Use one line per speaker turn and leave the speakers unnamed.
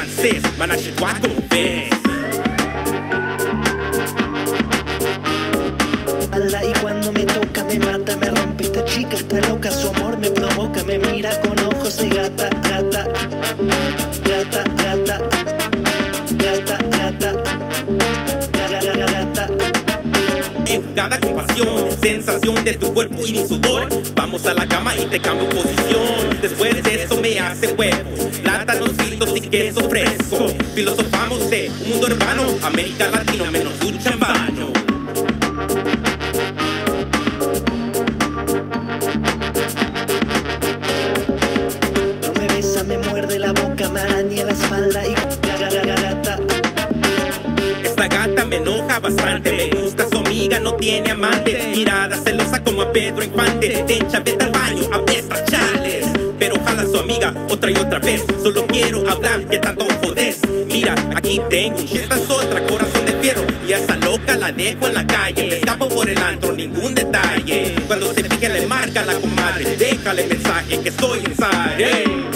francés, como ves.
Ala, Y cuando me toca me mata, me rompe esta chica, está loca, su amor me provoca, me mira con ojos de gata, gata, gata, gata, gata, gata, gata, gata.
Enfocada con pasión, sensación de tu cuerpo y mi sudor. Vamos a la cama y te cambio posición. Después de eso me hace huevos, y queso fresco. Filosofamos de un mundo urbano, América Latino menos ducha en vano.
No me besa, me muerde la boca, me araña la espalda y gata.
Esta gata me enoja bastante, me gusta su amiga, no tiene amante. Mirada celosa como a Pedro Infante, te echa vete al baño, apesta otra y otra vez, solo quiero hablar que tanto jodes. Mira, aquí tengo esta es otra, corazón de fierro. Y a esa loca la dejo en la calle, me escapo por el antro, ningún detalle. Cuando se fije le marca la comadre, déjale mensaje que estoy inside. Hey.